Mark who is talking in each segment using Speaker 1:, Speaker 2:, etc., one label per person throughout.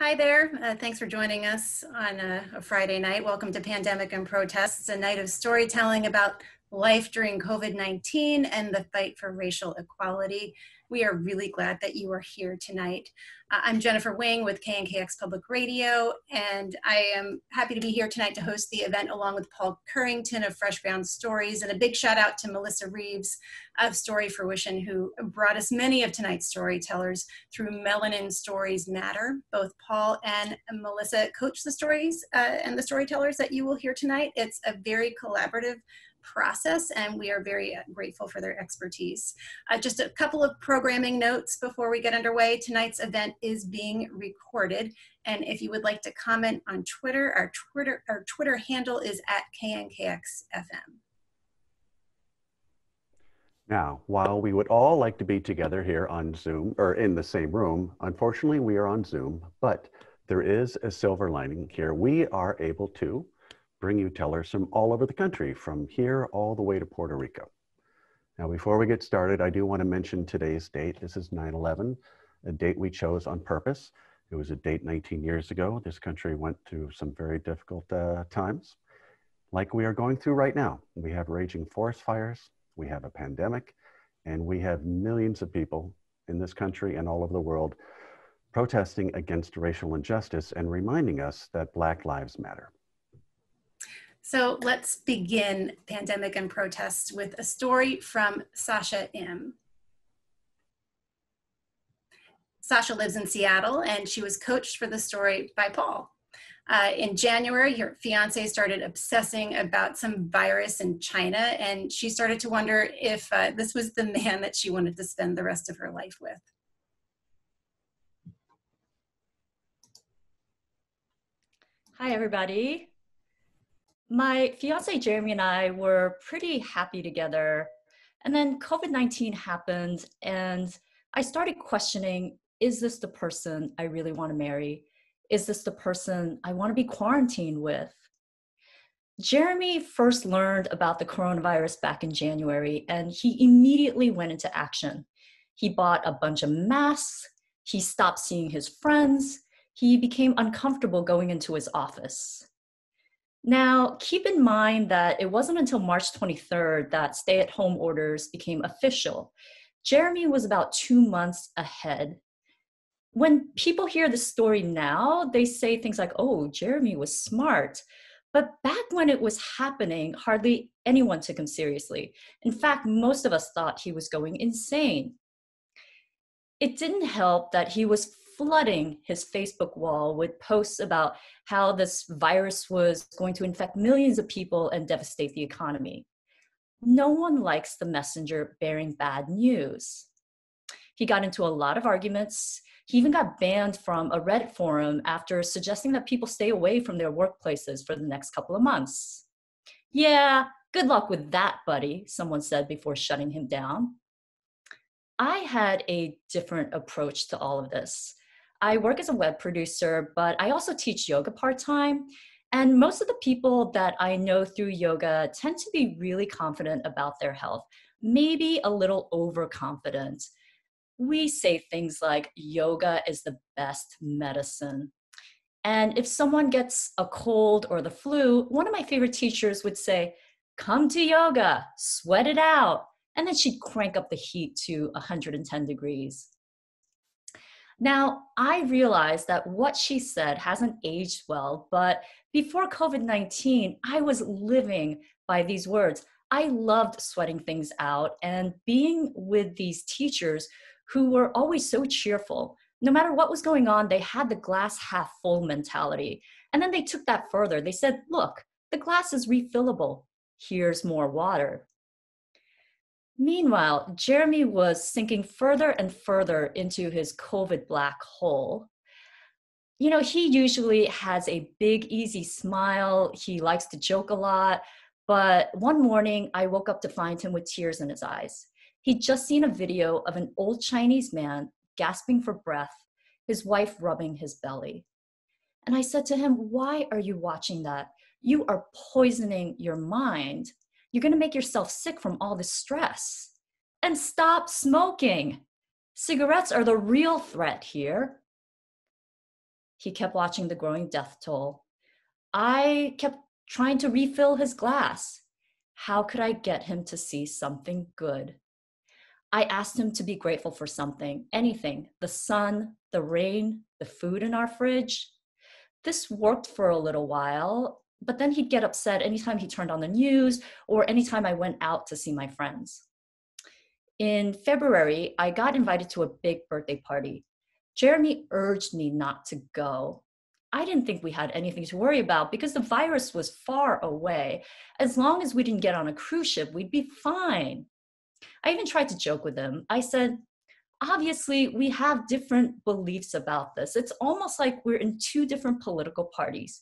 Speaker 1: Hi there. Uh, thanks for joining us on a, a, Friday night. Welcome to Pandemic and Protests, a night of storytelling about life during COVID 19 and the fight for racial equality. We are really glad that you are here tonight. Uh, I'm Jennifer Wing with KNKX Public Radio, and I am happy to be here tonight to host the event along with Paul Currington of Fresh Ground Stories. And a big shout out to Melissa Reeves of Story Fruition, who brought us many of tonight's storytellers through Melanin Stories Matter. Both Paul and Melissa coach the stories uh, and the storytellers that you will hear tonight. It's a very collaborative process, and we are very uh, grateful for their expertise. Uh, just a couple of programming notes before we get underway. Tonight's event is being recorded, and if you would like to comment on Twitter, our Twitter, our Twitter handle is at KNKXFM.
Speaker 2: Now, while we would all like to be together here on Zoom or in the same room, unfortunately we are on Zoom, but there is a silver lining here. We are able to bring you tellers from all over the country, from here all the way to Puerto Rico. Now, before we get started, I do want to mention today's date. This is 9 11, a date we chose on purpose. It was a date 19 years ago. This country went through some very difficult uh, times, like we are going through right now. We have raging forest fires, we have a pandemic, and we have millions of people in this country and all over the world protesting against racial injustice and reminding us that Black Lives Matter.
Speaker 1: So let's begin Pandemic and Protest with a story from Sasha M. Sasha lives in Seattle and she was coached for the story by Paul. Uh, in January, her fiance started obsessing about some virus in China, and she started to wonder if uh, this was the man that she wanted to spend the rest of her life with.
Speaker 3: Hi, everybody my fiance Jeremy and I were pretty happy together. And then COVID 19 happened, and I started questioning is this the person I really want to marry? Is this the person I want to be quarantined with? Jeremy first learned about the coronavirus back in January, and he immediately went into action. He bought a bunch of masks, he stopped seeing his friends, he became uncomfortable going into his office. Now, keep in mind that it wasn't until March 23rd that stay at home orders became official. Jeremy was about two months ahead. When people hear the story now, they say things like, oh, Jeremy was smart. But back when it was happening, hardly anyone took him seriously. In fact, most of us thought he was going insane. It didn't help that he was flooding his Facebook wall with posts about how this virus was going to infect millions of people and devastate the economy. No one likes the messenger bearing bad news. He got into a lot of arguments. He even got banned from a Reddit forum after suggesting that people stay away from their workplaces for the next couple of months. Yeah, good luck with that, buddy, someone said before shutting him down. I had a different approach to all of this. I work as a web producer, but I also teach yoga part time. And most of the people that I know through yoga tend to be really confident about their health, maybe a little overconfident. We say things like yoga is the best medicine. And if someone gets a cold or the flu, one of my favorite teachers would say, Come to yoga, sweat it out. And then she'd crank up the heat to 110 degrees. Now, I realize that what she said hasn't aged well, but before COVID 19, I was living by these words. I loved sweating things out and being with these teachers who were always so cheerful. No matter what was going on, they had the glass half full mentality. And then they took that further. They said, look, the glass is refillable. Here's more water. Meanwhile, Jeremy was sinking further and further into his COVID black hole. You know, he usually has a big, easy smile. He likes to joke a lot. But one morning, I woke up to find him with tears in his eyes. He'd just seen a video of an old Chinese man gasping for breath, his wife rubbing his belly. And I said to him, Why are you watching that? You are poisoning your mind you're going to make yourself sick from all this stress. And stop smoking. Cigarettes are the real threat here. He kept watching the growing death toll. I kept trying to refill his glass. How could I get him to see something good? I asked him to be grateful for something, anything the sun, the rain, the food in our fridge. This worked for a little while, but then he'd get upset anytime he turned on the news or anytime I went out to see my friends. In February, I got invited to a big birthday party. Jeremy urged me not to go. I didn't think we had anything to worry about because the virus was far away. As long as we didn't get on a cruise ship, we'd be fine. I even tried to joke with him. I said, obviously, we have different beliefs about this. It's almost like we're in two different political parties.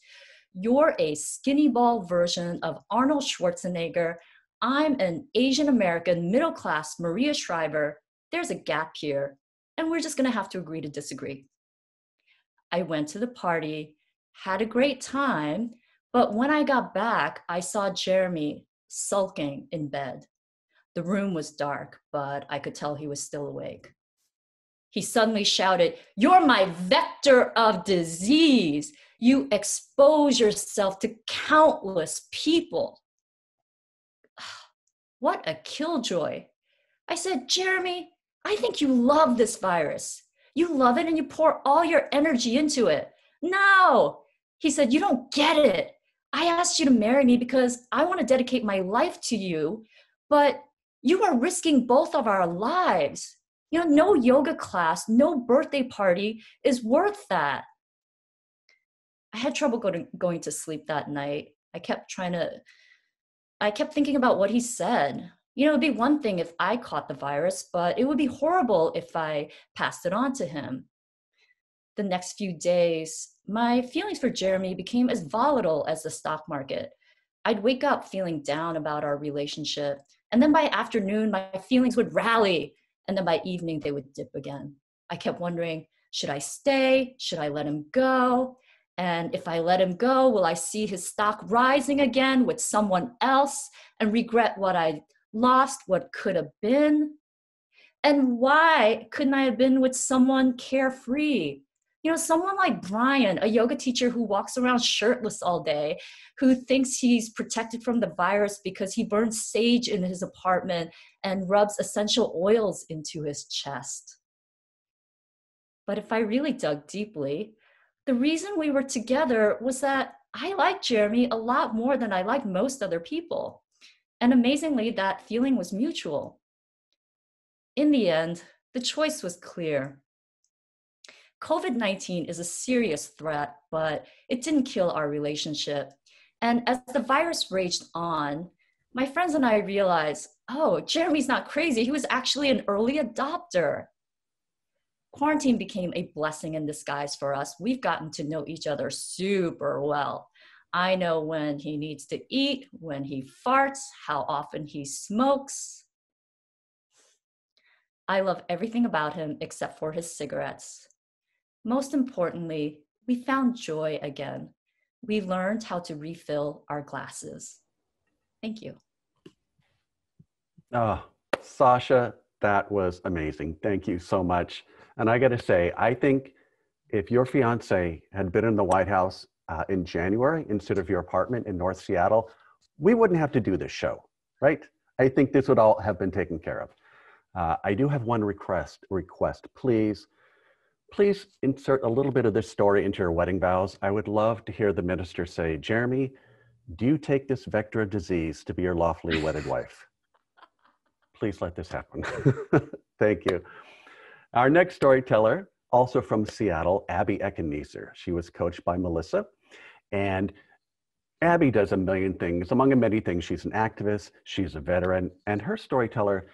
Speaker 3: You're a skinny ball version of Arnold Schwarzenegger. I'm an Asian American, middle class Maria Shriver. There's a gap here, and we're just gonna have to agree to disagree. I went to the party, had a great time, but when I got back, I saw Jeremy sulking in bed. The room was dark, but I could tell he was still awake. He suddenly shouted, You're my vector of disease. You expose yourself to countless people. What a killjoy. I said, Jeremy, I think you love this virus. You love it and you pour all your energy into it. No. He said, You don't get it. I asked you to marry me because I want to dedicate my life to you, but you are risking both of our lives. You know, no yoga class, no birthday party is worth that. I had trouble going, going to sleep that night. I kept trying to, I kept thinking about what he said. You know, it'd be one thing if I caught the virus, but it would be horrible if I passed it on to him. The next few days, my feelings for Jeremy became as volatile as the stock market. I'd wake up feeling down about our relationship, and then by afternoon, my feelings would rally and then by evening, they would dip again. I kept wondering should I stay? Should I let him go? And if I let him go, will I see his stock rising again with someone else and regret what I lost, what could have been? And why couldn't I have been with someone carefree? You know, someone like Brian, a yoga teacher who walks around shirtless all day, who thinks he's protected from the virus because he burns sage in his apartment and rubs essential oils into his chest. But if I really dug deeply, the reason we were together was that I liked Jeremy a lot more than I liked most other people. And amazingly, that feeling was mutual. In the end, the choice was clear. COVID 19 is a serious threat, but it didn't kill our relationship. And as the virus raged on, my friends and I realized oh, Jeremy's not crazy. He was actually an early adopter. Quarantine became a blessing in disguise for us. We've gotten to know each other super well. I know when he needs to eat, when he farts, how often he smokes. I love everything about him except for his cigarettes. Most importantly, we found joy again. We learned how to refill our glasses. Thank you.
Speaker 2: Oh, Sasha, that was amazing. Thank you so much. And I got to say, I think if your fiance had been in the White House uh, in January instead of your apartment in North Seattle, we wouldn't have to do this show, right? I think this would all have been taken care of. Uh, I do have one request. Request, please, please insert a little bit of this story into your wedding vows. I would love to hear the minister say, "Jeremy, do you take this vector of disease to be your lawfully wedded wife?" Please let this happen. Thank you. Our next storyteller, also from Seattle, Abby Eckeneser. She was coached by Melissa. And Abby does a million things. Among many things, she's an activist, she's a veteran, and her storyteller,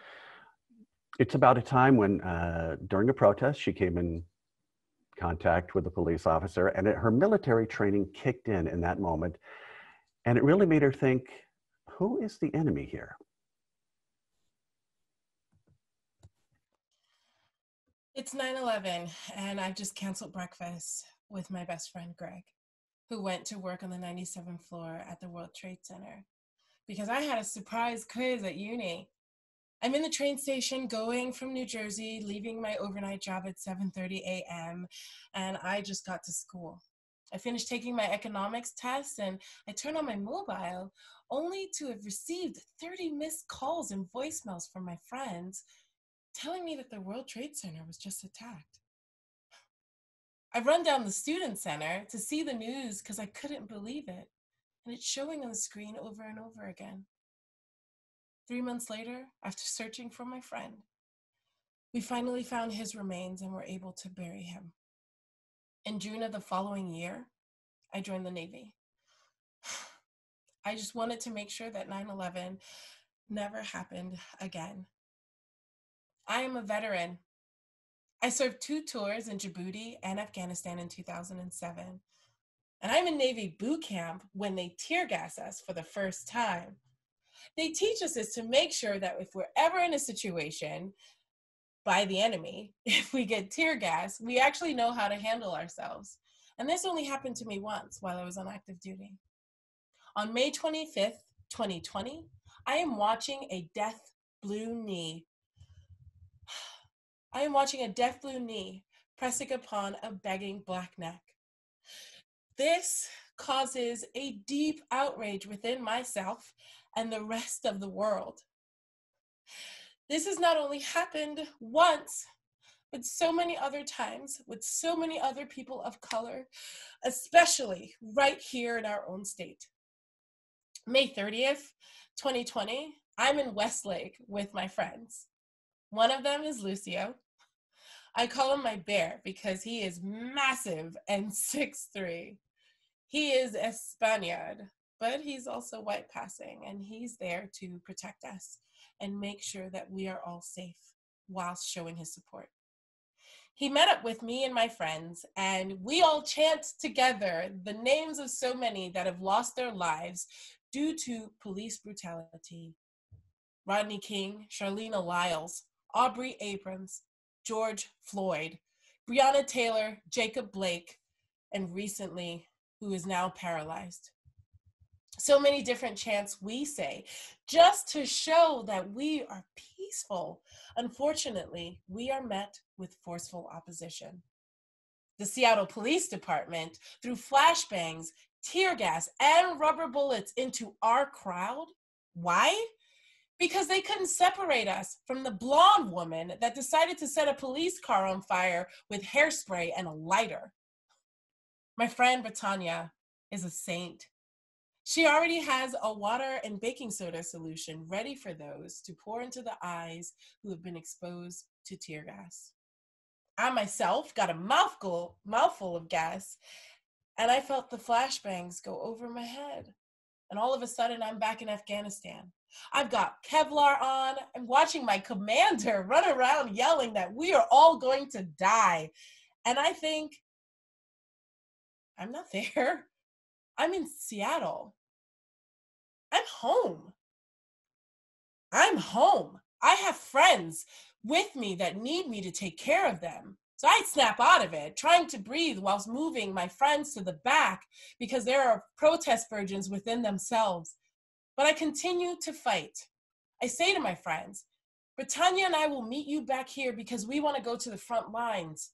Speaker 2: it's about a time when, uh, during a protest, she came in contact with a police officer, and it, her military training kicked in in that moment. And it really made her think who is the enemy here?
Speaker 4: It's 9 11, and I've just canceled breakfast with my best friend Greg, who went to work on the 97th floor at the World Trade Center because I had a surprise quiz at uni. I'm in the train station going from New Jersey, leaving my overnight job at 7:30 a.m. and I just got to school. I finished taking my economics test and I turned on my mobile only to have received 30 missed calls and voicemails from my friends telling me that the World Trade Center was just attacked. I run down the student center to see the news because I couldn't believe it. And it's showing on the screen over and over again. Three months later, after searching for my friend, we finally found his remains and were able to bury him. In June of the following year, I joined the Navy. I just wanted to make sure that 9 11 never happened again. I am a veteran. I served two tours in Djibouti and Afghanistan in 2007. And I'm in Navy boot camp when they tear gas us for the first time. They teach us this to make sure that if we're ever in a situation by the enemy, if we get tear gas, we actually know how to handle ourselves. And this only happened to me once while I was on active duty. On May 25th, 2020, I am watching a death blue knee. I am watching a death blue knee pressing upon a begging black neck. This causes a deep outrage within myself and the rest of the world. This has not only happened once, but so many other times with so many other people of color, especially right here in our own state. May 30th, 2020, I'm in Westlake with my friends. One of them is Lucio. I call him my bear because he is massive and six three. He is a Spaniard, but he's also white passing and he's there to protect us and make sure that we are all safe whilst showing his support. He met up with me and my friends, and we all chant together the names of so many that have lost their lives due to police brutality Rodney King, Charleena Lyles, Aubrey Abrams, George Floyd, Breonna Taylor, Jacob Blake, and recently, who is now paralyzed so many different chants we say just to show that we are peaceful. Unfortunately, we are met with forceful opposition. The Seattle Police Department threw flashbangs, tear gas, and rubber bullets into our crowd. Why? Because they couldn't separate us from the blonde woman that decided to set a police car on fire with hairspray and a lighter. My friend Britannia is a saint she already has a water and baking soda solution ready for those to pour into the eyes who have been exposed to tear gas. I myself got a mouthful, mouthful of gas and I felt the flashbangs go over my head. And all of a sudden, I'm back in Afghanistan. I've got Kevlar on. I'm watching my commander run around yelling that we are all going to die. And I think, I'm not there. I'm in Seattle. I'm home. I'm home. I have friends with me that need me to take care of them. So I snap out of it, trying to breathe whilst moving my friends to the back because there are protest virgins within themselves. But I continue to fight. I say to my friends, Britannia and I will meet you back here because we want to go to the front lines.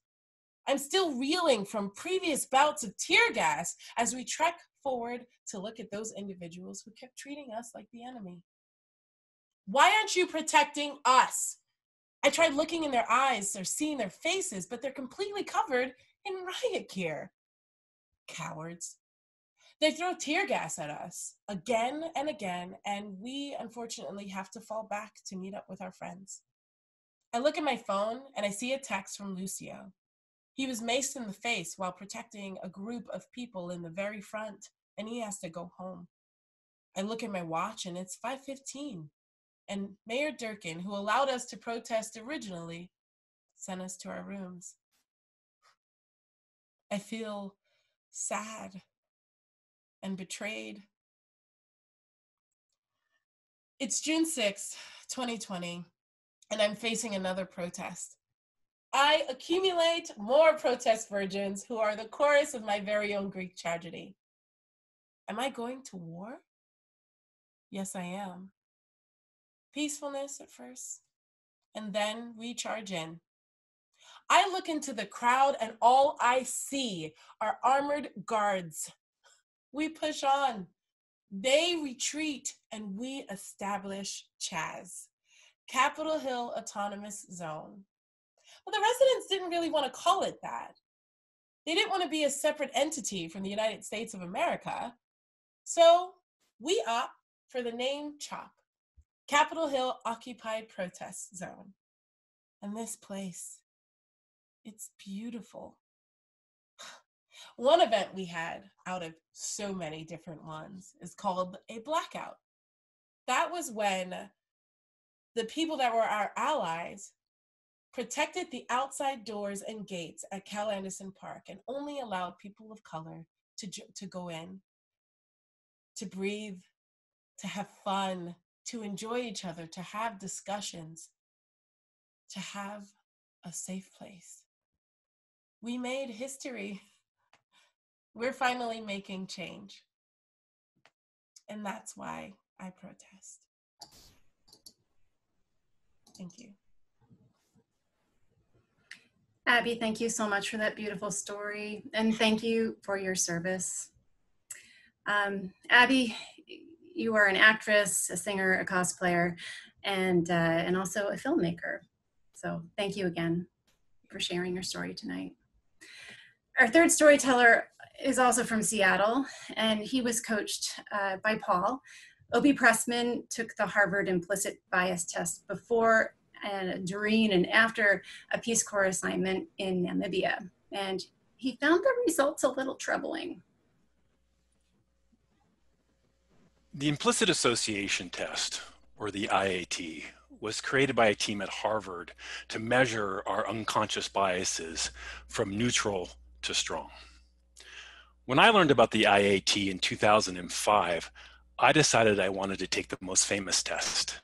Speaker 4: I'm still reeling from previous bouts of tear gas as we trek forward to look at those individuals who kept treating us like the enemy. Why aren't you protecting us? I tried looking in their eyes or seeing their faces, but they're completely covered in riot gear. Cowards. They throw tear gas at us again and again, and we unfortunately have to fall back to meet up with our friends. I look at my phone and I see a text from Lucio. He was maced in the face while protecting a group of people in the very front, and he has to go home. I look at my watch and it's 5:15. And Mayor Durkan, who allowed us to protest originally, sent us to our rooms. I feel sad and betrayed. It's June 6, 2020, and I'm facing another protest. I accumulate more protest virgins who are the chorus of my very own Greek tragedy. Am I going to war? Yes, I am. peacefulness at first, and then we charge in. I look into the crowd, and all I see are armored guards. We push on. They retreat, and we establish Chaz, Capitol Hill Autonomous Zone. Well, the residents didn't really want to call it that. They didn't want to be a separate entity from the United States of America. So we opt for the name CHOP, Capitol Hill Occupied Protest Zone. And this place, it's beautiful. One event we had out of so many different ones is called a blackout. That was when the people that were our allies protected the outside doors and gates at Cal Anderson Park and only allowed people of color to, to go in, to breathe, to have fun, to enjoy each other, to have discussions, to have a safe place. We made history. We're finally making change. And that's why I protest. Thank you.
Speaker 1: Abby, thank you so much for that beautiful story. And thank you for your service. Um, Abby, you are an actress, a singer, a cosplayer, and, uh, and also a filmmaker. So thank you again for sharing your story tonight. Our third storyteller is also from Seattle, and he was coached uh, by Paul. Obie Pressman took the Harvard implicit bias test before and during and after a Peace Corps assignment in Namibia. And he found the results a little troubling.
Speaker 5: The implicit association test, or the IAT, was created by a team at Harvard to measure our unconscious biases from neutral to strong. When I learned about the IAT in 2005, I decided I wanted to take the most famous test,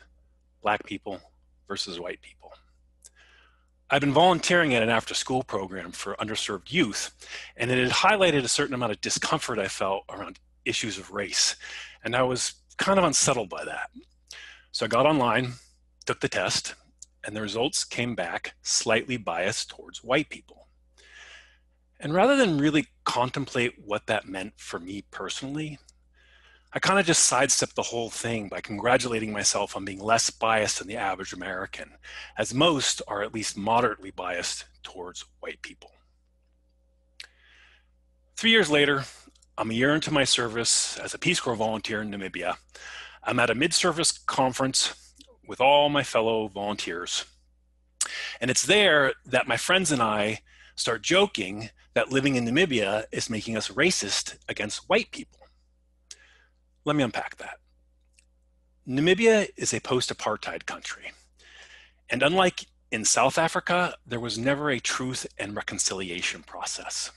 Speaker 5: Black people versus white people. I've been volunteering at an after school program for underserved youth, and it had highlighted a certain amount of discomfort I felt around issues of race. And I was kind of unsettled by that. So I got online, took the test, and the results came back slightly biased towards white people. And rather than really contemplate what that meant for me personally, I kind of just sidestepped the whole thing by congratulating myself on being less biased than the average American, as most are at least moderately biased towards white people. Three years later, I'm a year into my service as a Peace Corps volunteer in Namibia. I'm at a mid service conference with all my fellow volunteers. And it's there that my friends and I start joking that living in Namibia is making us racist against white people. Let me unpack that. Namibia is a post apartheid country. And unlike in South Africa, there was never a truth and reconciliation process.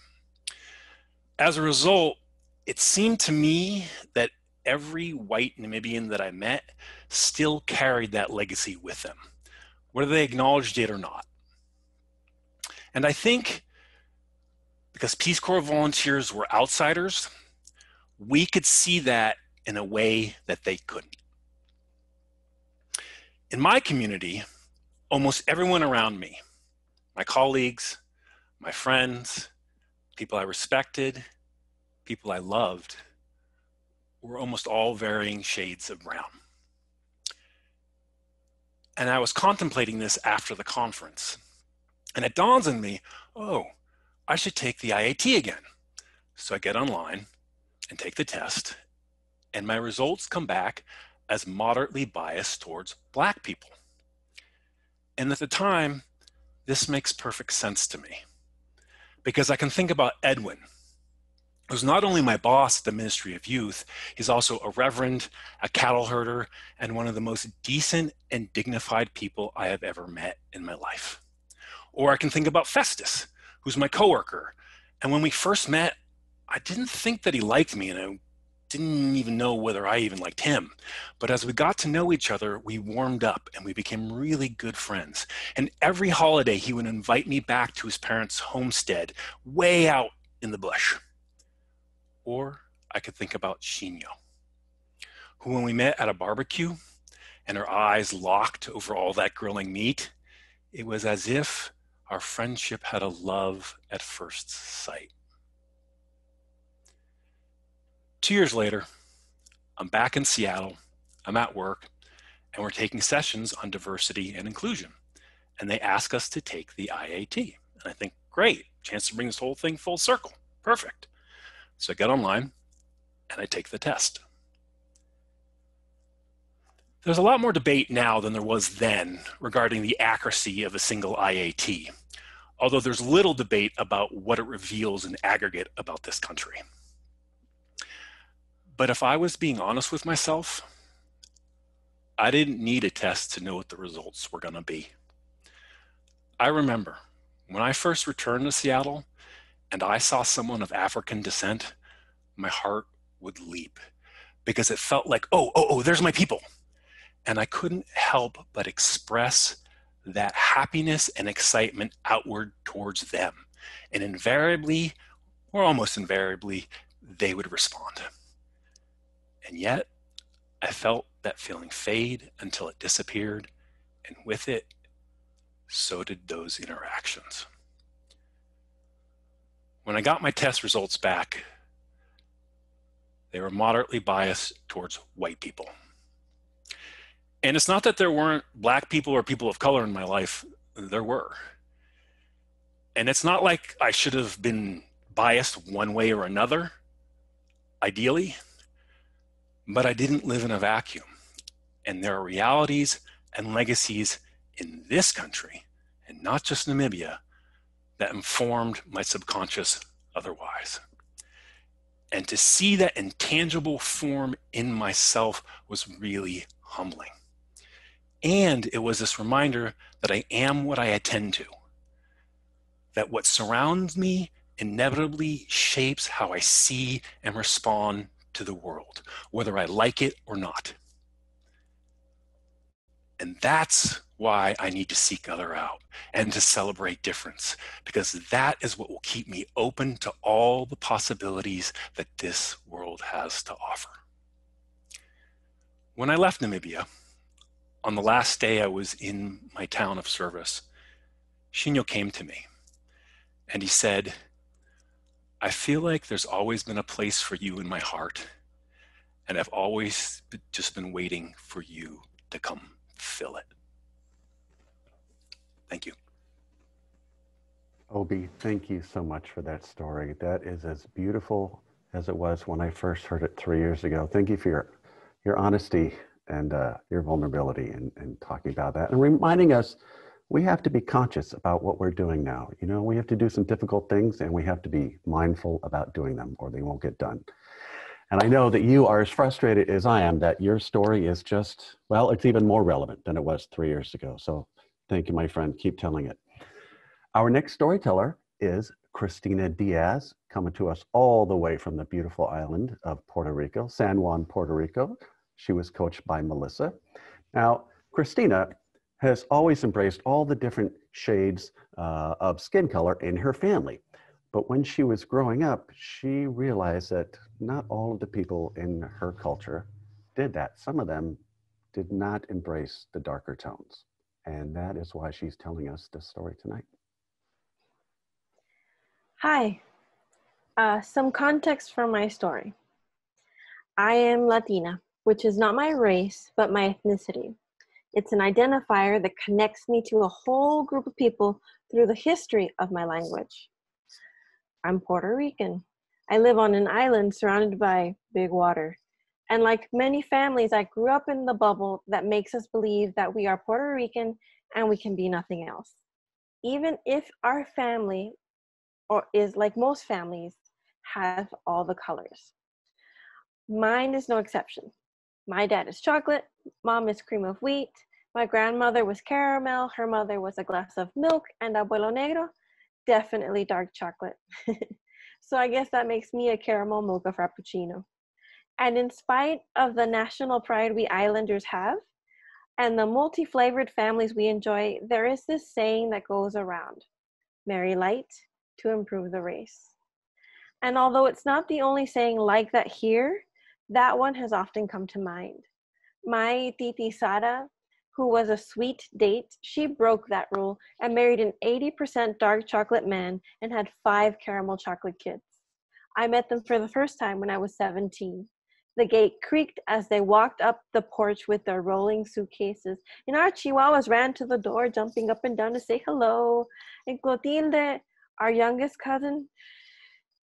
Speaker 5: As a result, it seemed to me that every white Namibian that I met still carried that legacy with them, whether they acknowledged it or not. And I think because Peace Corps volunteers were outsiders, we could see that in a way that they couldn't. In my community, almost everyone around me, my colleagues, my friends, people I respected, people I loved, were almost all varying shades of brown. And I was contemplating this after the conference. And it dawns on me, oh, I should take the IAT again. So I get online and take the test and my results come back as moderately biased towards black people. And at the time, this makes perfect sense to me because I can think about Edwin, who's not only my boss at the Ministry of Youth, he's also a reverend, a cattle herder, and one of the most decent and dignified people I have ever met in my life. Or I can think about Festus, who's my coworker. And when we first met, I didn't think that he liked me, and I didn't even know whether I even liked him. But as we got to know each other, we warmed up and we became really good friends. And every holiday, he would invite me back to his parents' homestead, way out in the bush. Or I could think about Shinyo, who, when we met at a barbecue and our eyes locked over all that grilling meat, it was as if our friendship had a love at first sight. Two years later, I'm back in Seattle, I'm at work, and we're taking sessions on diversity and inclusion. And they ask us to take the IAT. And I think, great, chance to bring this whole thing full circle. Perfect. So I get online and I take the test. There's a lot more debate now than there was then regarding the accuracy of a single IAT, although there's little debate about what it reveals in aggregate about this country. But if I was being honest with myself, I didn't need a test to know what the results were going to be. I remember when I first returned to Seattle and I saw someone of African descent, my heart would leap because it felt like, oh, oh, oh, there's my people. And I couldn't help but express that happiness and excitement outward towards them. And invariably, or almost invariably, they would respond. And yet, I felt that feeling fade until it disappeared, and with it, so did those interactions. When I got my test results back, they were moderately biased towards white people. And it's not that there weren't black people or people of color in my life, there were. And it's not like I should have been biased one way or another, ideally, but I didn't live in a vacuum. And there are realities and legacies in this country, and not just Namibia, that informed my subconscious otherwise. And to see that intangible form in myself was really humbling. And it was this reminder that I am what I attend to, that what surrounds me inevitably shapes how I see and respond to the world, whether I like it or not. And that's why I need to seek other out and to celebrate difference, because that is what will keep me open to all the possibilities that this world has to offer. When I left Namibia, on the last day I was in my town of service, Shinyo came to me and he said, I feel like there's always been a place for you in my heart, and I've always just been waiting for you to come fill it. Thank you.
Speaker 2: Obi, thank you so much for that story. That is as beautiful as it was when I first heard it three years ago. Thank you for your, your honesty and uh, your vulnerability and, and talking about that and reminding us we have to be conscious about what we're doing now. You know, we have to do some difficult things and we have to be mindful about doing them or they won't get done. And I know that you are as frustrated as I am that your story is just, well, it's even more relevant than it was three years ago. So thank you, my friend. Keep telling it. Our next storyteller is Christina Diaz, coming to us all the way from the beautiful island of Puerto Rico, San Juan, Puerto Rico. She was coached by Melissa. Now, Christina has always embraced all the different shades uh, of skin color in her family. But when she was growing up, she realized that not all of the people in her culture did that. Some of them did not embrace the darker tones. And that is why she's telling us this story tonight.
Speaker 6: Hi. Uh, some context for my story. I am Latina, which is not my race, but my ethnicity. It's an identifier that connects me to a whole group of people through the history of my language. I'm Puerto Rican. I live on an island surrounded by big water. And like many families, I grew up in the bubble that makes us believe that we are Puerto Rican and we can be nothing else. Even if our family or is like most families have all the colors. Mine is no exception. My dad is chocolate, mom is cream of wheat, my grandmother was caramel, her mother was a glass of milk, and abuelo negro definitely dark chocolate. so I guess that makes me a caramel mocha frappuccino. And in spite of the national pride we islanders have and the multi flavored families we enjoy, there is this saying that goes around marry light to improve the race. And although it's not the only saying like that here, that one has often come to mind. My Titi Sara, who was a sweet date, she broke that rule and married an 80% dark chocolate man and had five caramel chocolate kids. I met them for the first time when I was 17. The gate creaked as they walked up the porch with their rolling suitcases, and our chihuahuas ran to the door, jumping up and down to say hello. And Clotilde, our youngest cousin,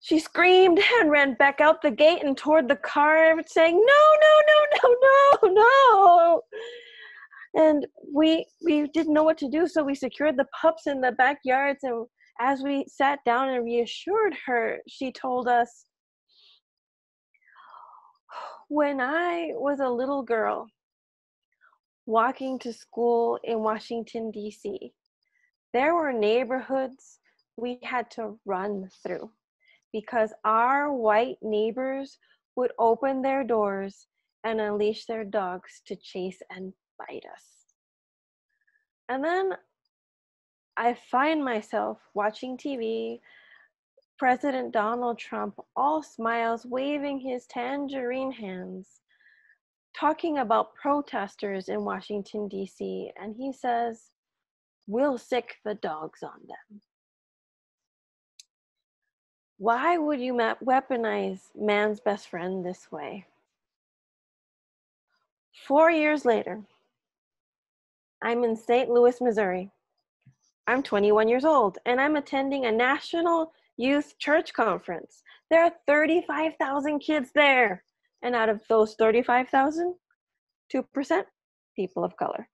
Speaker 6: she screamed and ran back out the gate and toward the car, saying, "No, no, no, no, no, no!" And we we didn't know what to do, so we secured the pups in the backyards. And as we sat down and reassured her, she told us, when I was a little girl walking to school in Washington, D.C., there were neighborhoods we had to run through because our white neighbors would open their doors and unleash their dogs to chase and bite us. And then I find myself watching TV President Donald Trump, all smiles, waving his tangerine hands, talking about protesters in Washington, D.C., and he says, We'll sick the dogs on them. Why would you weaponize man's best friend this way? Four years later, I'm in St. Louis, Missouri. I'm 21 years old and I'm attending a national youth church conference. There are 35,000 kids there. And out of those 35,000, 2% people of color.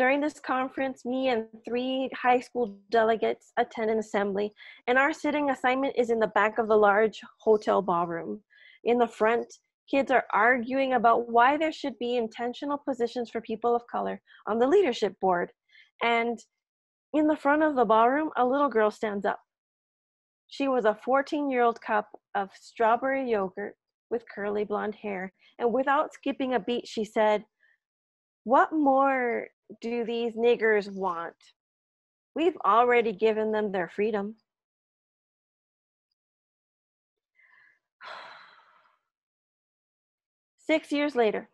Speaker 6: During this conference, me and three high school delegates attend an assembly, and our sitting assignment is in the back of the large hotel ballroom. In the front, kids are arguing about why there should be intentional positions for people of color on the leadership board. And in the front of the ballroom, a little girl stands up. She was a 14 year old cup of strawberry yogurt with curly blonde hair. And without skipping a beat, she said, What more do these niggers want? We've already given them their freedom. Six years later,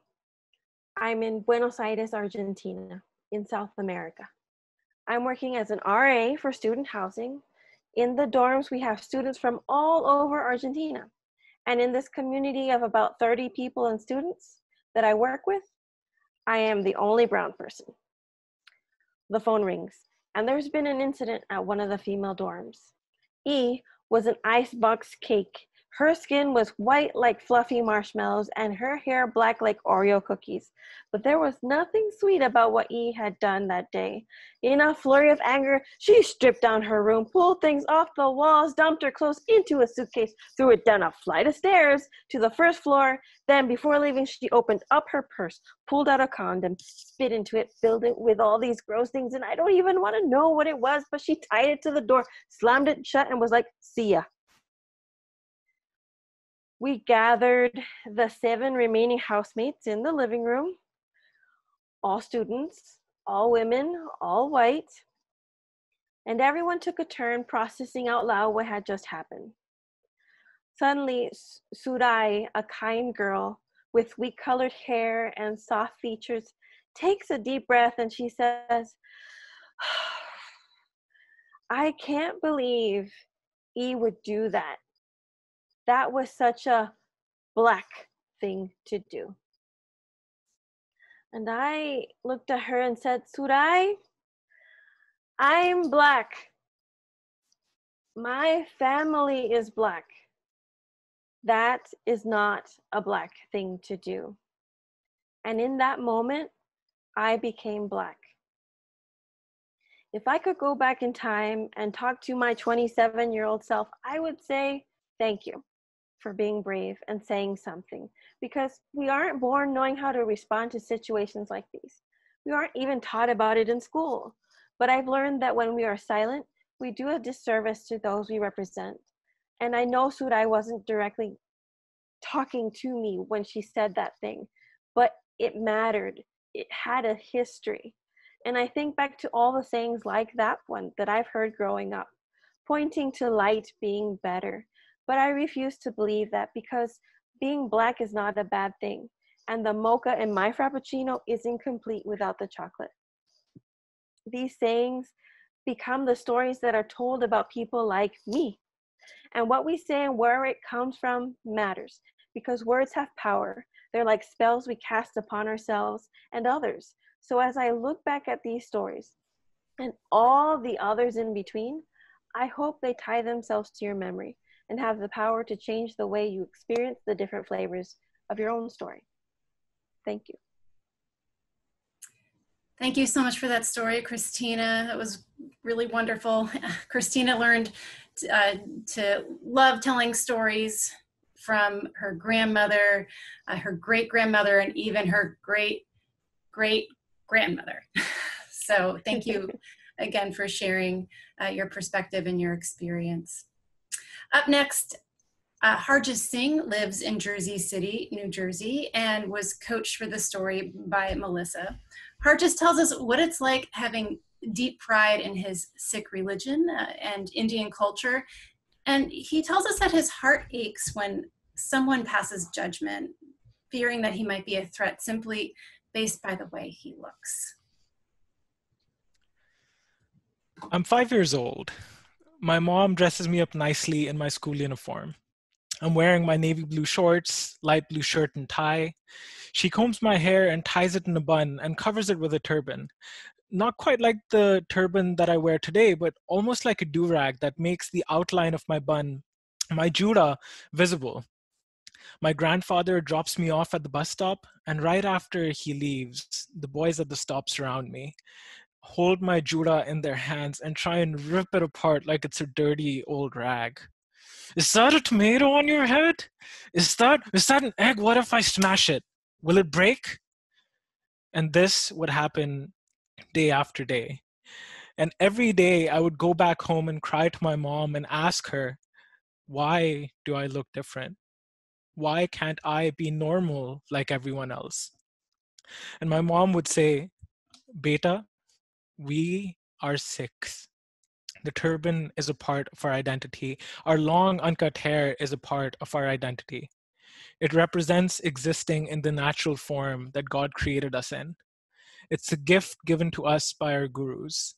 Speaker 6: I'm in Buenos Aires, Argentina, in South America. I'm working as an RA for student housing in the dorms, we have students from all over Argentina. And in this community of about 30 people and students that I work with, I am the only brown person. The phone rings, and there's been an incident at one of the female dorms. E was an icebox cake her skin was white like fluffy marshmallows and her hair black like Oreo cookies. But there was nothing sweet about what E had done that day. In a flurry of anger, she stripped down her room, pulled things off the walls, dumped her clothes into a suitcase, threw it down a flight of stairs to the first floor. Then, before leaving, she opened up her purse, pulled out a condom, spit into it, filled it with all these gross things. And I don't even want to know what it was, but she tied it to the door, slammed it shut, and was like, See ya we gathered the seven remaining housemates in the living room, all students, all women, all white, and everyone took a turn processing out loud what had just happened. Suddenly, Surai, a kind girl with wheat colored hair and soft features, takes a deep breath and she says, I can't believe E would do that that was such a black thing to do. And I looked at her and said, Surai, I'm black. My family is black. That is not a black thing to do. And in that moment, I became black. If I could go back in time and talk to my 27 year old self, I would say, Thank you for being brave and saying something because we aren't born knowing how to respond to situations like these. We aren't even taught about it in school. But I've learned that when we are silent, we do a disservice to those we represent. And I know Surai wasn't directly talking to me when she said that thing, but it mattered. It had a history. And I think back to all the sayings like that one that I've heard growing up, pointing to light being better, but I refuse to believe that because being black is not a bad thing. and the mocha in my Frappuccino is incomplete without the chocolate. These sayings become the stories that are told about people like me. And what we say and where it comes from matters because words have power. They're like spells we cast upon ourselves and others. So as I look back at these stories and all the others in between, I hope they tie themselves to your memory and have the power to change the way you experience the different flavors of your own story. Thank you.
Speaker 1: Thank you so much for that story, Christina. That was really wonderful. Christina learned uh, to love telling stories from her grandmother, uh, her great grandmother, and even her great great grandmother. so, thank you again for sharing uh, your perspective and your experience. Up next, uh, Singh lives in Jersey City, New Jersey, and was coached for the story by Melissa. Harjit tells us what it's like having deep pride in his Sikh religion uh, and Indian culture. And he tells us that his heart aches when someone passes judgment, fearing that he might be a threat simply based by the way he looks.
Speaker 7: I'm five years old. My mom dresses me up nicely in my school uniform. I'm wearing my navy blue shorts, light blue shirt, and tie. She combs my hair and ties it in a bun and covers it with a turban. Not quite like the turban that I wear today, but almost like a do rag that makes the outline of my bun, my jura, visible. My grandfather drops me off at the bus stop, and right after he leaves, the boys at the stop surround me, hold my jura in their hands, and try and rip it apart like it's a dirty old rag. Is that a tomato on your head? Is that is that an egg? What if I smash it? Will it break? And this would happen day after day. And every day I would go back home and cry to my mom and ask her, why do I look different? Why can't I be normal like everyone else? And my mom would say, Beta, we are Sikhs. The turban is a part of our identity. Our long uncut hair is a part of our identity. It represents existing in the natural form that God created us in. It's a gift given to us by our gurus.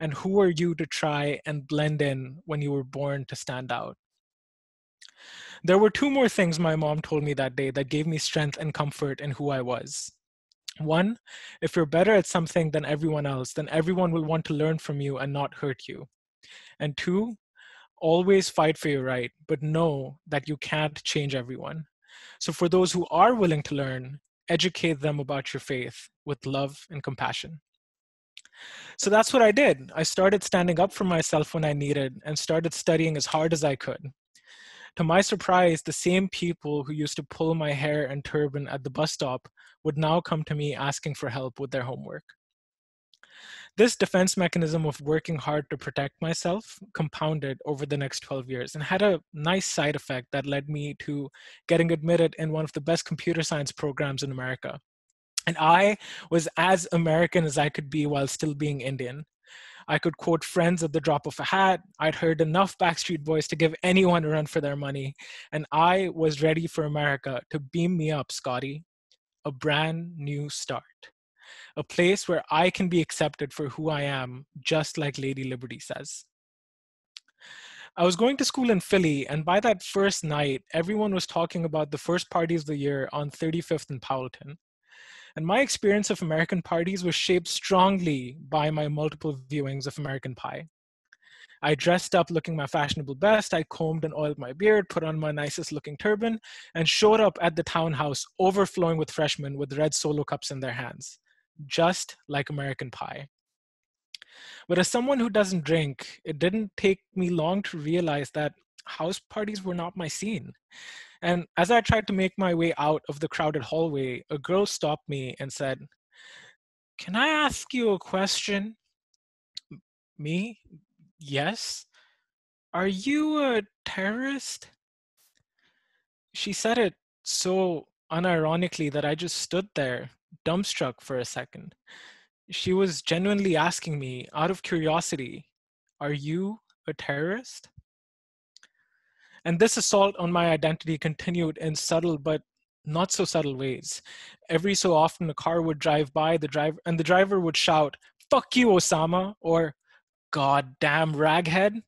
Speaker 7: And who are you to try and blend in when you were born to stand out? There were two more things my mom told me that day that gave me strength and comfort in who I was. One, if you're better at something than everyone else, then everyone will want to learn from you and not hurt you. And two, always fight for your right, but know that you can't change everyone. So for those who are willing to learn, educate them about your faith with love and compassion. So that's what I did. I started standing up for myself when I needed and started studying as hard as I could. To my surprise, the same people who used to pull my hair and turban at the bus stop would now come to me asking for help with their homework. This defense mechanism of working hard to protect myself compounded over the next 12 years and had a nice side effect that led me to getting admitted in one of the best computer science programs in America. And I was as American as I could be while still being Indian. I could quote friends at the drop of a hat. I'd heard enough Backstreet Boys to give anyone a run for their money. And I was ready for America to beam me up, Scotty. A brand new start a place where I can be accepted for who I am, just like Lady Liberty says. I was going to school in Philly, and by that first night, everyone was talking about the first party of the year on 35th and Powelton. And my experience of American parties was shaped strongly by my multiple viewings of American Pie. I dressed up looking my fashionable best. I combed and oiled my beard, put on my nicest looking turban, and showed up at the townhouse overflowing with freshmen with red solo cups in their hands just like American Pie. But as someone who doesn't drink, it didn't take me long to realize that house parties were not my scene. And as I tried to make my way out of the crowded hallway, a girl stopped me and said, Can I ask you a question? Me? Yes. Are you a terrorist? She said it so unironically that I just stood there, dumbstruck for a second. She was genuinely asking me, out of curiosity, Are you a terrorist? And this assault on my identity continued in subtle but not so subtle ways. Every so often, a car would drive by the driver, and the driver would shout, "Fuck you, Osama!" or "God damn raghead."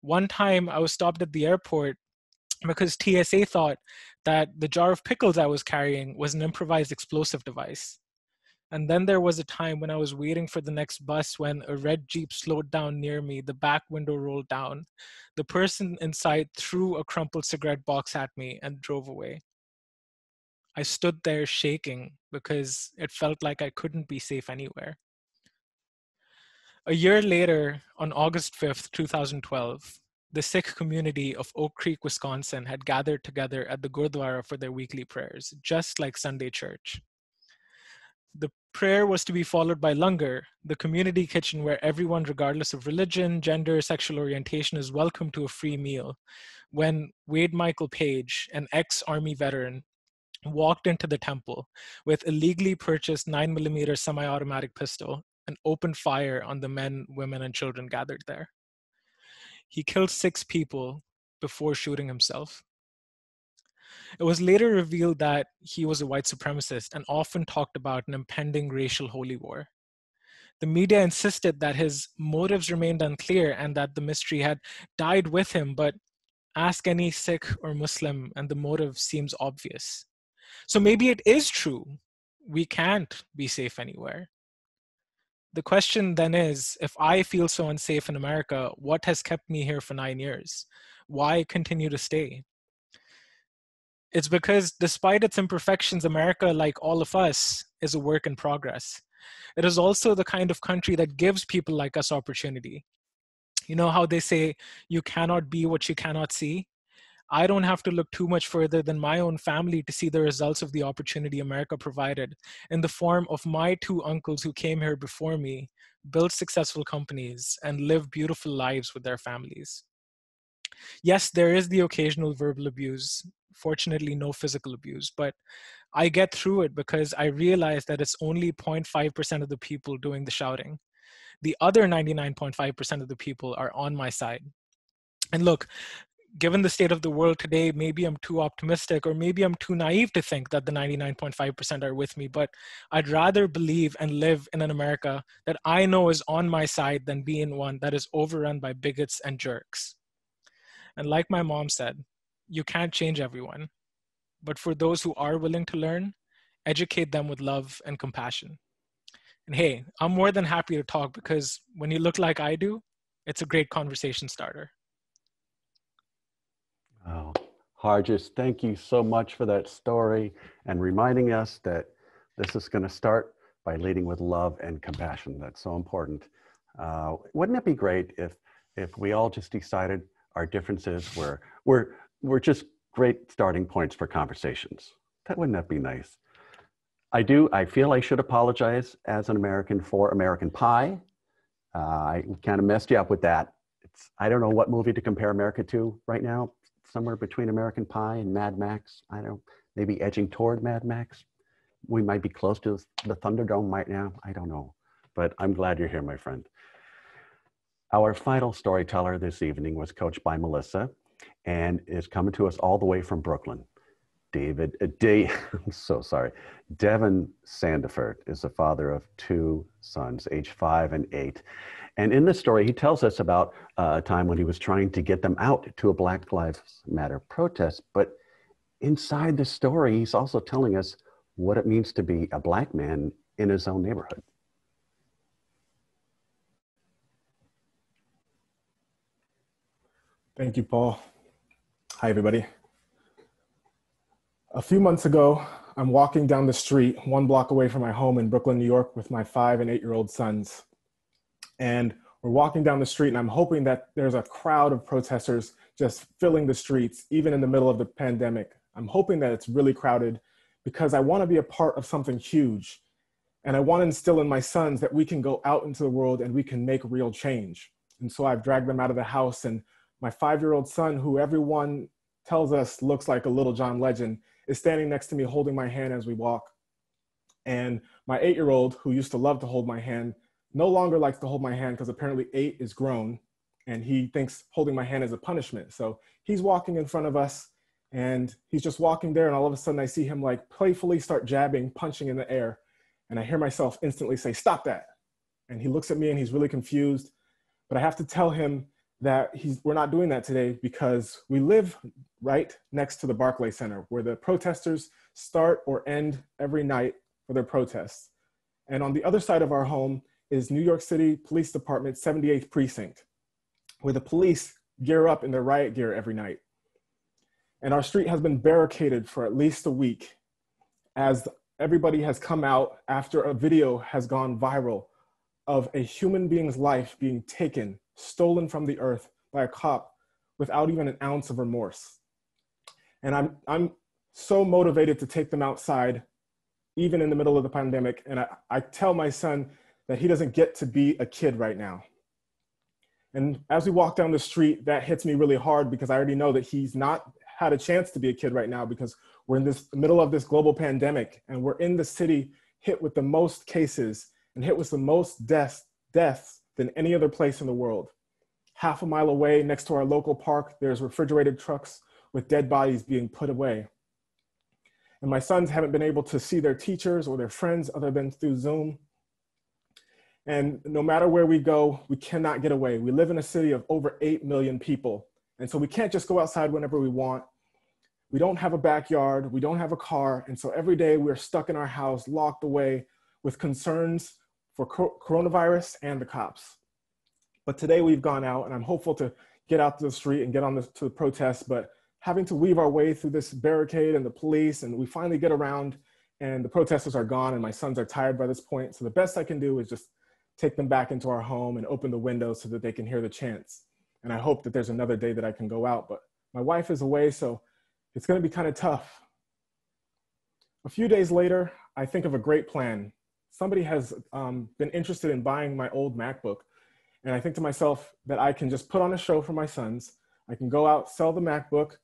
Speaker 7: One time, I was stopped at the airport because TSA thought that the jar of pickles I was carrying was an improvised explosive device. And then there was a time when I was waiting for the next bus when a red Jeep slowed down near me, the back window rolled down. The person inside threw a crumpled cigarette box at me and drove away. I stood there shaking because it felt like I couldn't be safe anywhere. A year later, on August 5th, 2012, the Sikh community of Oak Creek, Wisconsin had gathered together at the Gurdwara for their weekly prayers, just like Sunday church. Prayer was to be followed by langar, the community kitchen where everyone, regardless of religion, gender, sexual orientation, is welcome to a free meal. When Wade Michael Page, an ex Army veteran, walked into the temple with a legally purchased 9mm semi automatic pistol and opened fire on the men, women, and children gathered there. He killed six people before shooting himself. It was later revealed that he was a white supremacist and often talked about an impending racial holy war. The media insisted that his motives remained unclear and that the mystery had died with him, but ask any Sikh or Muslim and the motive seems obvious. So maybe it is true. We can't be safe anywhere. The question then is if I feel so unsafe in America, what has kept me here for nine years? Why continue to stay? It's because despite its imperfections, America, like all of us, is a work in progress. It is also the kind of country that gives people like us opportunity. You know how they say you cannot be what you cannot see? I don't have to look too much further than my own family to see the results of the opportunity America provided in the form of my two uncles who came here before me, built successful companies, and live beautiful lives with their families. Yes, there is the occasional verbal abuse, fortunately, no physical abuse, but I get through it because I realize that it's only 0.5% of the people doing the shouting. The other 99.5% of the people are on my side. And look, given the state of the world today, maybe I'm too optimistic or maybe I'm too naive to think that the 99.5% are with me, but I'd rather believe and live in an America that I know is on my side than be in one that is overrun by bigots and jerks. And like my mom said, you can't change everyone, but for those who are willing to learn, educate them with love and compassion. And hey, I'm more than happy to talk because when you look like I do, it's a great conversation starter.
Speaker 2: Oh, Harjit, thank you so much for that story and reminding us that this is going to start by leading with love and compassion. That's so important. Uh, wouldn't it be great if if we all just decided our differences were were were just great starting points for conversations? That wouldn't that be nice? I do. I feel I should apologize as an American for American Pie. Uh, I kind of messed you up with that. It's I don't know what movie to compare America to right now somewhere between American Pie and Mad Max. I don't maybe edging toward Mad Max. We might be close to the Thunderdome right now. I don't know, but I'm glad you're here, my friend. Our final storyteller this evening was coached by Melissa and is coming to us all the way from Brooklyn. David, uh, Dave, I'm so sorry. Devin Sandiford is the father of two sons, age five and eight. And in this story, he tells us about uh, a time when he was trying to get them out to a Black Lives Matter protest. But inside the story, he's also telling us what it means to be a black man in his own neighborhood.
Speaker 8: Thank you, Paul. Hi, everybody. A few months ago, I'm walking down the street one block away from my home in Brooklyn, New York, with my five and eight year old sons and we're walking down the street and i'm hoping that there's a crowd of protesters just filling the streets even in the middle of the pandemic i'm hoping that it's really crowded because i want to be a part of something huge and i want to instill in my sons that we can go out into the world and we can make real change and so i've dragged them out of the house and my five year old son who everyone tells us looks like a little john legend is standing next to me holding my hand as we walk and my eight year old who used to love to hold my hand no longer likes to hold my hand because apparently eight is grown and he thinks holding my hand is a punishment. So he's walking in front of us And he's just walking there, and all of a sudden I see him like playfully start jabbing, punching in the air. And I hear myself instantly say, Stop that. And he looks at me and he's really confused. But I have to tell him that he's, we're not doing that today because we live right next to the Barclay Center where the protesters start or end every night for their protests. And on the other side of our home is New York City Police Department 78th Precinct, where the police gear up in their riot gear every night. And our street has been barricaded for at least a week as everybody has come out after a video has gone viral of a human being's life being taken, stolen from the earth by a cop without even an ounce of remorse. And I'm, I'm so motivated to take them outside, even in the middle of the pandemic. And I, I tell my son that he doesn't get to be a kid right now. And as we walk down the street, that hits me really hard because I already know that he's not had a chance to be a kid right now because we're in this middle of this global pandemic and we're in the city hit with the most cases and hit with the most deaths, deaths than any other place in the world. Half a mile away, next to our local park, there's refrigerated trucks with dead bodies being put away. And my sons haven't been able to see their teachers or their friends other than through Zoom. And no matter where we go, we cannot get away. We live in a city of over 8 million people. And so we can't just go outside whenever we want. We don't have a backyard. We don't have a car. And so every day we're stuck in our house, locked away with concerns for coronavirus and the cops. But today we've gone out, and I'm hopeful to get out to the street and get on the, to the protest. But having to weave our way through this barricade and the police, and we finally get around, and the protesters are gone, and my sons are tired by this point. So the best I can do is just take them back into our home and open the windows so that they can hear the chants. And I hope that there's another day that I can go out. But my wife is away, so it's going to be kind of tough. A few days later, I think of a great plan. Somebody has um, been interested in buying my old MacBook. And I think to myself that I can just put on a show for my sons. I can go out, sell the MacBook,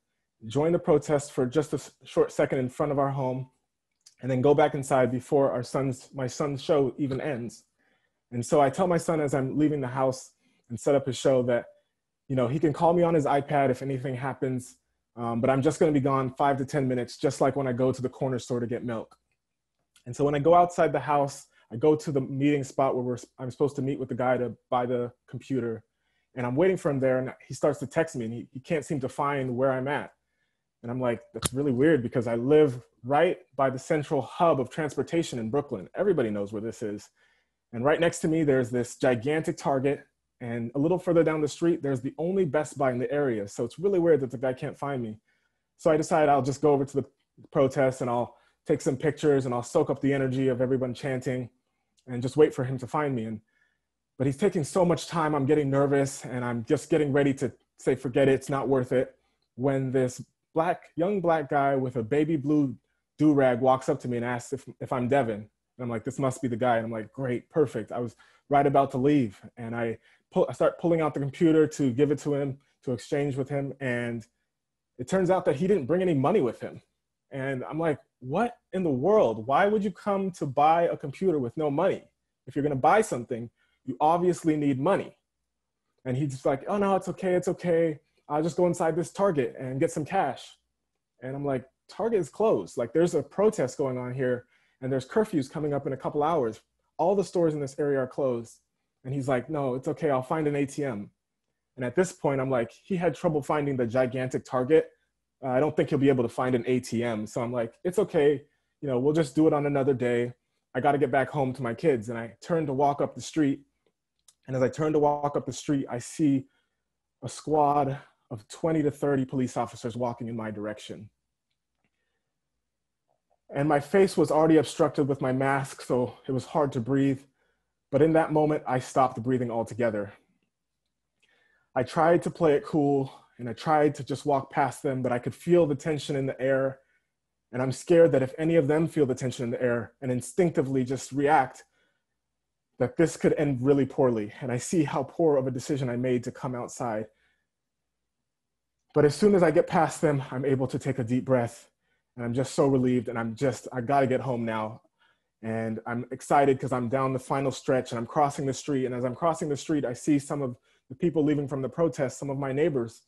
Speaker 8: join the protest for just a short second in front of our home, and then go back inside before our son's, my son's show even ends. And so I tell my son as I'm leaving the house and set up his show that, you know, he can call me on his iPad if anything happens, um, but I'm just going to be gone five to 10 minutes, just like when I go to the corner store to get milk. And so when I go outside the house, I go to the meeting spot where I'm supposed to meet with the guy to buy the computer. And I'm waiting for him there, and he starts to text me, and he, he can't seem to find where I'm at. And I'm like, that's really weird because I live right by the central hub of transportation in Brooklyn. Everybody knows where this is. And right next to me, there's this gigantic Target. And a little further down the street, there's the only Best Buy in the area. So it's really weird that the guy can't find me. So I decide I'll just go over to the protest and I'll take some pictures and I'll soak up the energy of everyone chanting and just wait for him to find me. And but he's taking so much time, I'm getting nervous and I'm just getting ready to say, forget it, it's not worth it. When this black, young black guy with a baby blue do-rag walks up to me and asks if, if I'm Devin. And I'm like, this must be the guy. And I'm like, great, perfect. I was right about to leave. And I pull, I start pulling out the computer to give it to him, to exchange with him. And it turns out that he didn't bring any money with him. And I'm like, what in the world? Why would you come to buy a computer with no money? If you're gonna buy something, you obviously need money. And he's like, oh no, it's okay, it's okay. I'll just go inside this Target and get some cash. And I'm like, Target is closed. Like there's a protest going on here and there's curfews coming up in a couple hours. All the stores in this area are closed. And he's like, no, it's okay, I'll find an ATM. And at this point, I'm like, he had trouble finding the gigantic Target uh, I don't think he'll be able to find an ATM. So I'm like, it's okay. You know, we'll just do it on another day. I got to get back home to my kids. And I turn to walk up the street. And as I turn to walk up the street, I see a squad of 20 to 30 police officers walking in my direction. And my face was already obstructed with my mask, so it was hard to breathe. But in that moment, I stopped breathing altogether. I tried to play it cool and I tried to just walk past them, but I could feel the tension in the air. And I'm scared that if any of them feel the tension in the air and instinctively just react, that this could end really poorly. And I see how poor of a decision I made to come outside. But as soon as I get past them, I'm able to take a deep breath. And I'm just so relieved. And I'm just, I gotta get home now. And I'm excited because I'm down the final stretch and I'm crossing the street. And as I'm crossing the street, I see some of the people leaving from the protest, some of my neighbors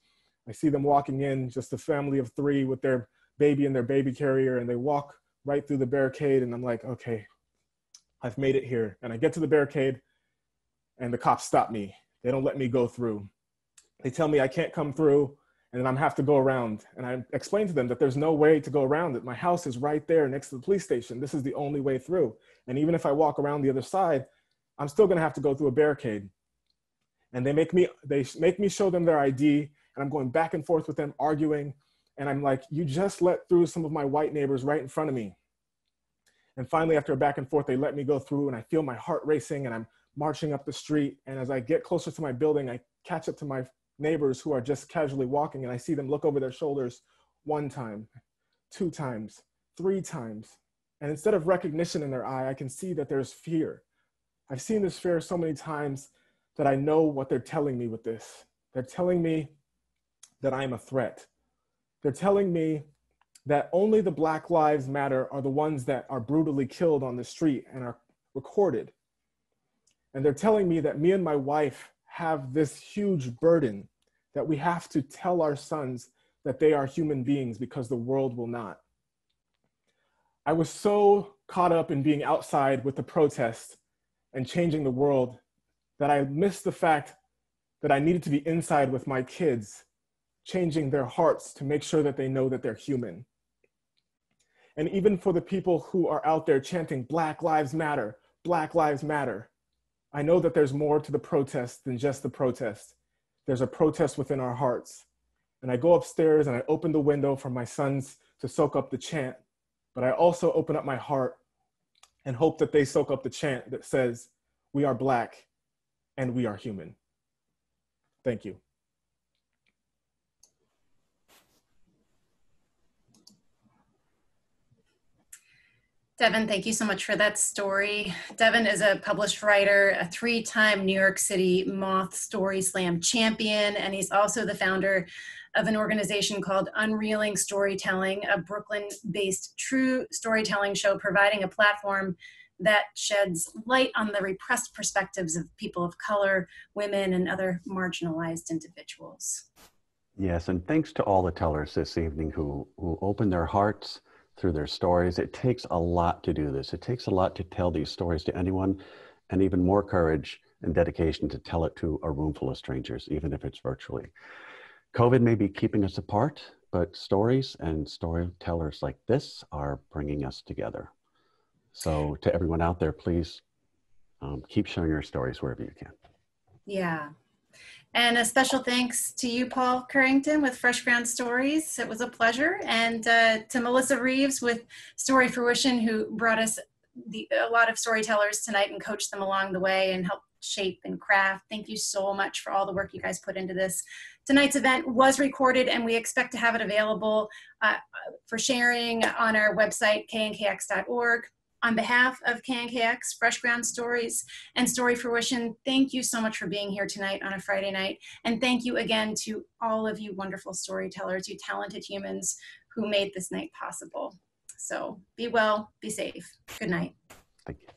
Speaker 8: I see them walking in, just a family of three with their baby in their baby carrier, and they walk right through the barricade. And I'm like, okay, I've made it here. And I get to the barricade, and the cops stop me. They don't let me go through. They tell me I can't come through, and I'm have to go around. And I explain to them that there's no way to go around it. My house is right there next to the police station. This is the only way through. And even if I walk around the other side, I'm still gonna have to go through a barricade. And they make me they make me show them their ID, and I'm going back and forth with them, arguing. And I'm like, you just let through some of my white neighbors right in front of me. And finally, after a back and forth, they let me go through, and I feel my heart racing, and I'm marching up the street. And as I get closer to my building, I catch up to my neighbors who are just casually walking, and I see them look over their shoulders one time, two times, three times. And instead of recognition in their eye, I can see that there's fear. I've seen this fear so many times that I know what they're telling me with this. They're telling me that I'm a threat. They're telling me that only the Black Lives Matter are the ones that are brutally killed on the street and are recorded. And they're telling me that me and my wife have this huge burden that we have to tell our sons that they are human beings because the world will not. I was so caught up in being outside with the protest and changing the world that I missed the fact that I needed to be inside with my kids, changing their hearts to make sure that they know that they're human. And even for the people who are out there chanting Black Lives Matter, Black Lives Matter, I know that there's more to the protest than just the protest. There's a protest within our hearts. And I go upstairs and I open the window for my sons to soak up the chant, but I also open up my heart and hope that they soak up the chant that says, We are Black and we are human. Thank you.
Speaker 1: Devin, thank you so much for that story. Devin is a published writer, a three time New York City Moth Story Slam champion, and he's also the founder of an organization called Unreeling Storytelling, a Brooklyn based true storytelling show providing a platform that sheds light on the repressed perspectives of people of color, women, and other marginalized individuals.
Speaker 2: Yes, and thanks to all the tellers this evening who, who opened their hearts through their stories. It takes a lot to do this. It takes a lot to tell these stories to anyone, and even more courage and dedication to tell it to a room full of strangers, even if it's virtually. COVID may be keeping us apart, but stories and storytellers like this are bringing us together. So, to everyone out there, please um, keep sharing your stories wherever you can.
Speaker 1: Yeah. And a special thanks to you, Paul Currington, with Fresh Ground Stories. It was a pleasure. And uh, to Melissa Reeves with Story Fruition, who brought us the, a lot of storytellers tonight and coached them along the way and helped shape and craft. Thank you so much for all the work you guys put into this. Tonight's event was recorded and we expect to have it available uh, for sharing on our website, knkx.org on behalf of KNKX, Fresh Ground Stories, and Story Fruition, thank you so much for being here tonight on a Friday night. And thank you again to all of you wonderful storytellers, you talented humans who made this night possible. So be well, be safe. Good night.
Speaker 2: Thank you.